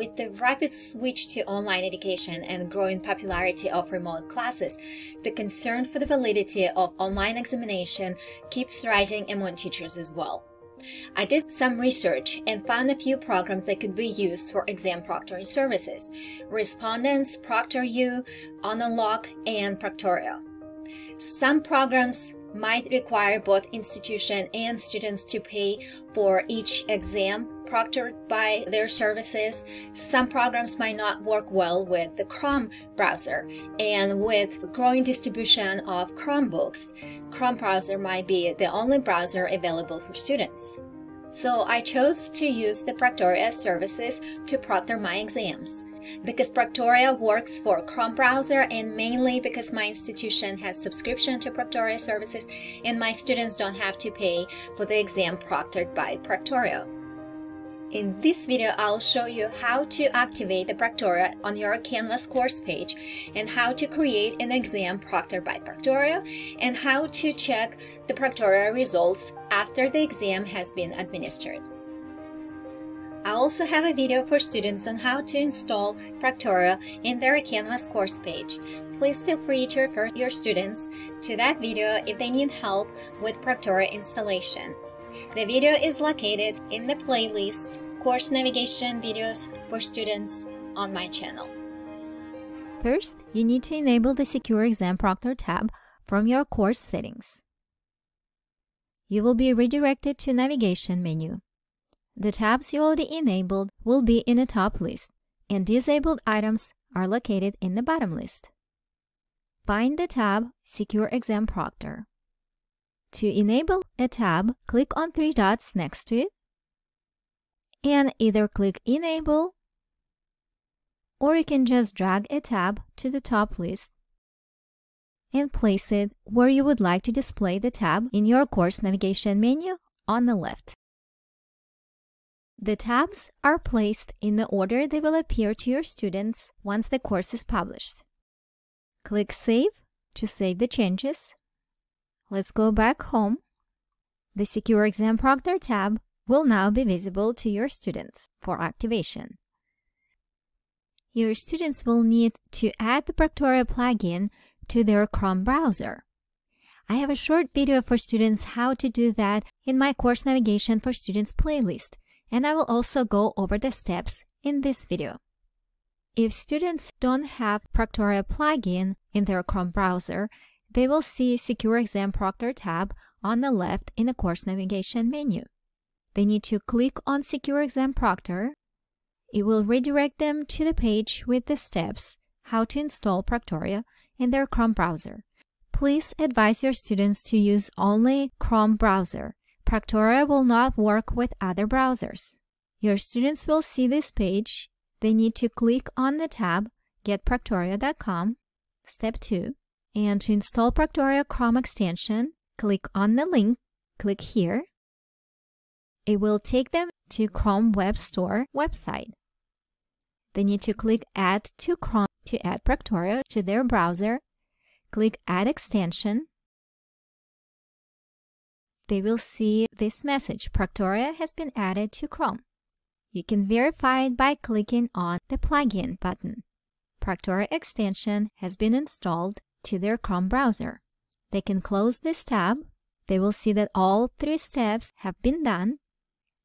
With the rapid switch to online education and growing popularity of remote classes, the concern for the validity of online examination keeps rising among teachers as well. I did some research and found a few programs that could be used for exam proctoring services Respondus, ProctorU, Honorlock, and Proctorio. Some programs might require both institution and students to pay for each exam proctored by their services. Some programs might not work well with the Chrome browser, and with growing distribution of Chromebooks, Chrome browser might be the only browser available for students. So I chose to use the Proctorio services to proctor my exams. Because Proctorio works for Chrome browser and mainly because my institution has subscription to Proctorio services and my students don't have to pay for the exam proctored by Proctorio. In this video, I'll show you how to activate the Proctorio on your Canvas course page and how to create an exam proctored by Proctorio and how to check the Proctorio results after the exam has been administered. I also have a video for students on how to install Proctorio in their Canvas course page. Please feel free to refer your students to that video if they need help with Proctorio installation. The video is located in the playlist Course Navigation Videos for Students on my channel. First, you need to enable the Secure Exam Proctor tab from your course settings. You will be redirected to Navigation menu. The tabs you already enabled will be in the top list, and disabled items are located in the bottom list. Find the tab Secure Exam Proctor. To enable a tab, click on three dots next to it and either click Enable or you can just drag a tab to the top list and place it where you would like to display the tab in your course navigation menu on the left. The tabs are placed in the order they will appear to your students once the course is published. Click Save to save the changes Let's go back home. The Secure Exam Proctor tab will now be visible to your students for activation. Your students will need to add the Proctorio plugin to their Chrome browser. I have a short video for students how to do that in my Course Navigation for Students playlist, and I will also go over the steps in this video. If students don't have Proctorio plugin in their Chrome browser, they will see Secure Exam Proctor tab on the left in the course navigation menu. They need to click on Secure Exam Proctor. It will redirect them to the page with the steps how to install Proctorio in their Chrome browser. Please advise your students to use only Chrome browser. Proctorio will not work with other browsers. Your students will see this page. They need to click on the tab getproctorio.com. Step 2. And to install Proctorio Chrome extension, click on the link, click here. It will take them to Chrome Web Store website. They need to click Add to Chrome to add Proctorio to their browser. Click Add Extension. They will see this message, Proctorio has been added to Chrome. You can verify it by clicking on the Plugin button. Proctorio extension has been installed to their Chrome browser. They can close this tab. They will see that all three steps have been done.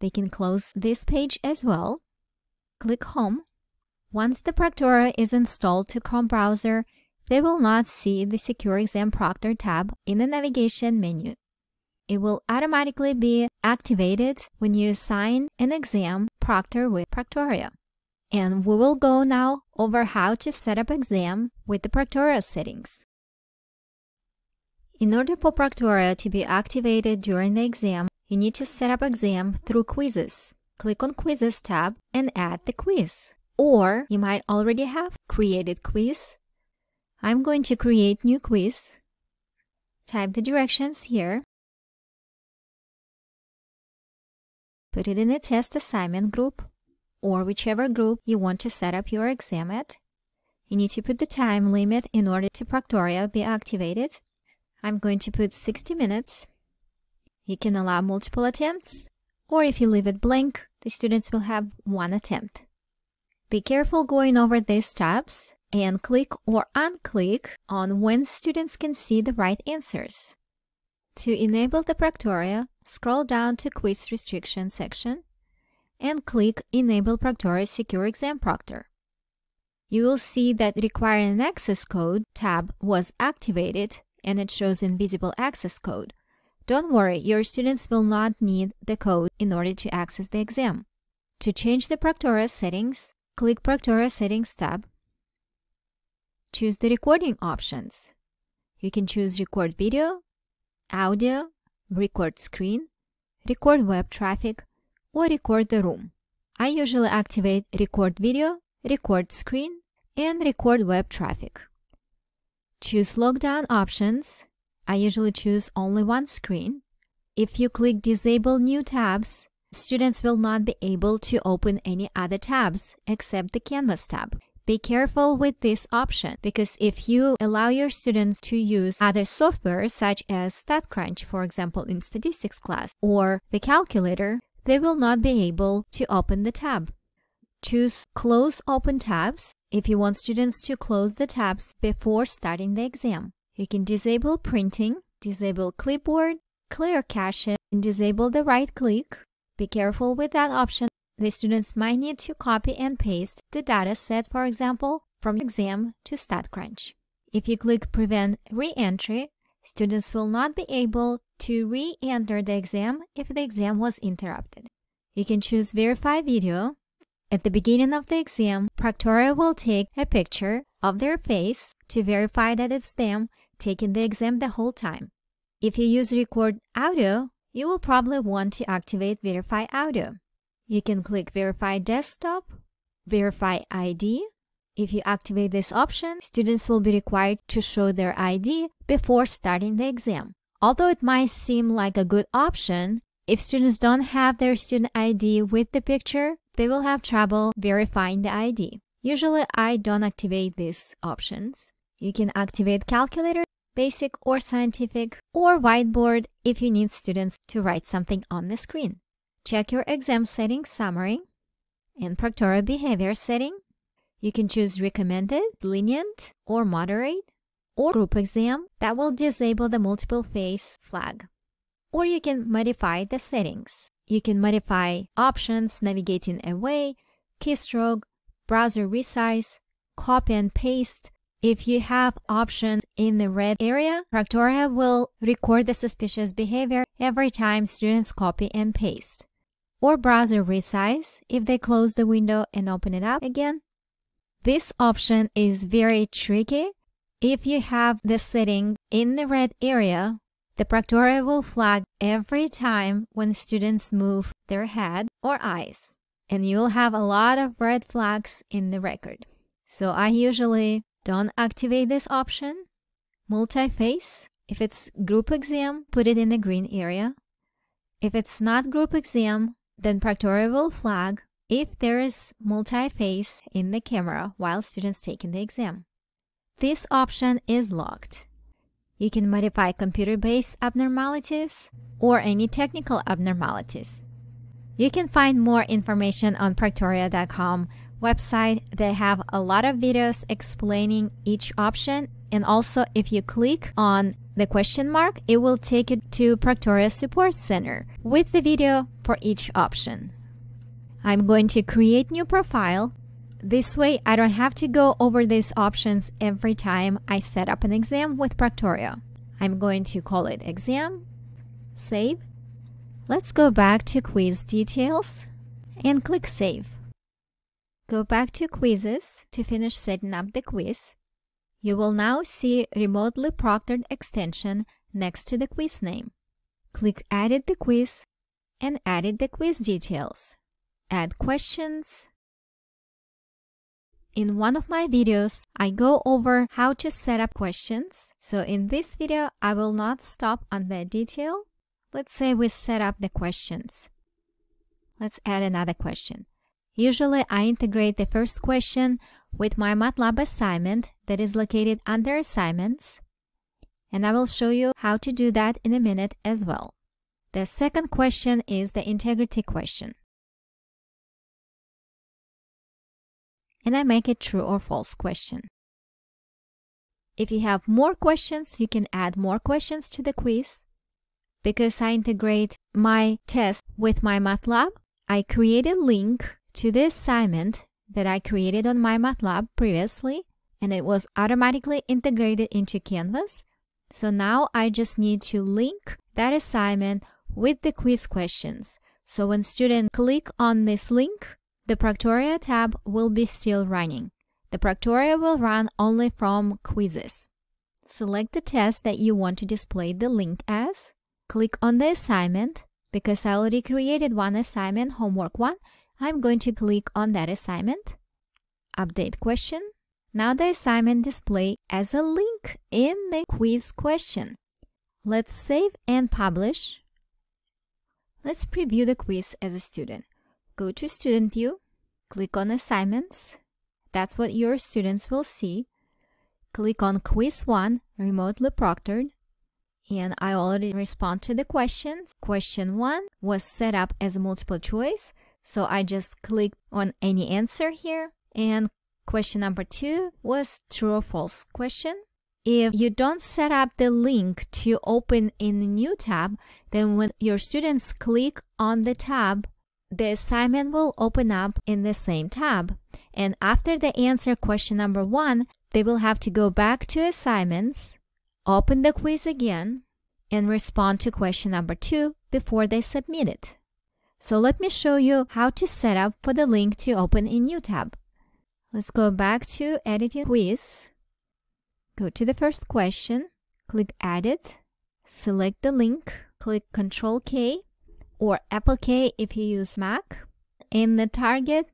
They can close this page as well. Click Home. Once the Proctorio is installed to Chrome browser, they will not see the Secure Exam Proctor tab in the navigation menu. It will automatically be activated when you assign an exam proctor with Proctorio. And we will go now over how to set up exam with the Proctorio settings. In order for Proctorio to be activated during the exam, you need to set up exam through quizzes. Click on Quizzes tab and add the quiz. Or you might already have created quiz. I'm going to create new quiz. Type the directions here. Put it in a test assignment group or whichever group you want to set up your exam at. You need to put the time limit in order to Proctorio be activated. I'm going to put 60 minutes. You can allow multiple attempts, or if you leave it blank, the students will have one attempt. Be careful going over these tabs and click or unclick on when students can see the right answers. To enable the Proctorio, scroll down to Quiz Restriction section and click Enable Proctorio Secure Exam Proctor. You will see that Require an Access Code tab was activated and it shows Invisible Access Code. Don't worry, your students will not need the code in order to access the exam. To change the Proctorio settings, click Proctorio Settings tab. Choose the recording options. You can choose Record Video, Audio, Record Screen, Record Web Traffic, or Record the Room. I usually activate Record Video, Record Screen, and Record Web Traffic. Choose Lockdown options. I usually choose only one screen. If you click Disable New Tabs, students will not be able to open any other tabs except the Canvas tab. Be careful with this option because if you allow your students to use other software such as StatCrunch, for example, in statistics class, or the calculator, they will not be able to open the tab. Choose Close Open Tabs if you want students to close the tabs before starting the exam. You can disable printing, disable clipboard, clear cache, and disable the right click. Be careful with that option. The students might need to copy and paste the data set, for example, from exam to StatCrunch. If you click Prevent Re-entry, students will not be able to re-enter the exam if the exam was interrupted. You can choose Verify Video at the beginning of the exam, Proctorio will take a picture of their face to verify that it's them taking the exam the whole time. If you use Record Audio, you will probably want to activate Verify Audio. You can click Verify Desktop, Verify ID. If you activate this option, students will be required to show their ID before starting the exam. Although it might seem like a good option, if students don't have their student ID with the picture, they will have trouble verifying the ID. Usually I don't activate these options. You can activate calculator, basic or scientific, or whiteboard if you need students to write something on the screen. Check your exam settings summary and Proctorio behavior setting. You can choose recommended, lenient, or moderate, or group exam that will disable the multiple phase flag. Or you can modify the settings. You can modify options navigating away, keystroke, browser resize, copy and paste. If you have options in the red area, Proctorio will record the suspicious behavior every time students copy and paste. Or browser resize if they close the window and open it up again. This option is very tricky. If you have the setting in the red area, the Proctorio will flag every time when students move their head or eyes, and you'll have a lot of red flags in the record. So I usually don't activate this option. Multi-face, if it's group exam, put it in the green area. If it's not group exam, then Proctorio will flag if there is multi-face in the camera while students taking the exam. This option is locked. You can modify computer-based abnormalities or any technical abnormalities. You can find more information on Proctorio.com website. They have a lot of videos explaining each option and also if you click on the question mark, it will take you to Proctorio Support Center with the video for each option. I'm going to create new profile this way, I don't have to go over these options every time I set up an exam with Proctorio. I'm going to call it exam, save. Let's go back to quiz details and click save. Go back to quizzes to finish setting up the quiz. You will now see remotely proctored extension next to the quiz name. Click edit the quiz and edit the quiz details. Add questions, in one of my videos, I go over how to set up questions. So in this video, I will not stop on that detail. Let's say we set up the questions. Let's add another question. Usually I integrate the first question with MyMathLab assignment that is located under assignments. And I will show you how to do that in a minute as well. The second question is the integrity question. And I make a true or false question. If you have more questions, you can add more questions to the quiz. Because I integrate my test with MyMathLab, I create a link to the assignment that I created on MyMathLab previously, and it was automatically integrated into Canvas. So now I just need to link that assignment with the quiz questions. So when students click on this link, the Proctorio tab will be still running. The Proctorio will run only from quizzes. Select the test that you want to display the link as. Click on the assignment. Because I already created one assignment, homework 1, I'm going to click on that assignment. Update question. Now the assignment display as a link in the quiz question. Let's save and publish. Let's preview the quiz as a student. Go to Student View, click on Assignments. That's what your students will see. Click on Quiz 1, remotely proctored. And I already respond to the questions. Question 1 was set up as a multiple choice. So I just clicked on any answer here. And question number 2 was true or false question. If you don't set up the link to open in a new tab, then when your students click on the tab, the assignment will open up in the same tab. And after they answer question number one, they will have to go back to assignments, open the quiz again, and respond to question number two before they submit it. So let me show you how to set up for the link to open in new tab. Let's go back to editing quiz. Go to the first question, click edit, select the link, click Ctrl K or Apple K if you use Mac. In the target,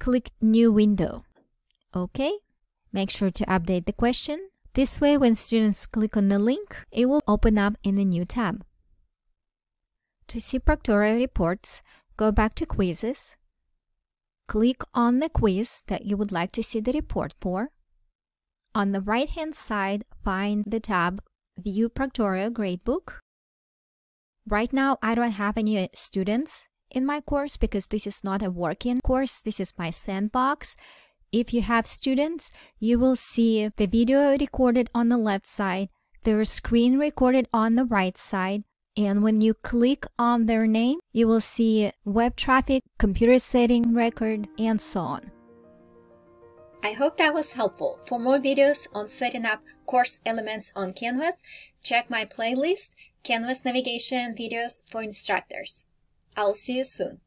click New Window. Okay, make sure to update the question. This way, when students click on the link, it will open up in a new tab. To see Proctorio reports, go back to Quizzes. Click on the quiz that you would like to see the report for. On the right-hand side, find the tab View Proctorio Gradebook. Right now, I don't have any uh, students in my course because this is not a working course. This is my sandbox. If you have students, you will see the video recorded on the left side, their screen recorded on the right side, and when you click on their name, you will see web traffic, computer setting record, and so on. I hope that was helpful. For more videos on setting up course elements on Canvas, check my playlist Canvas navigation videos for instructors. I'll see you soon.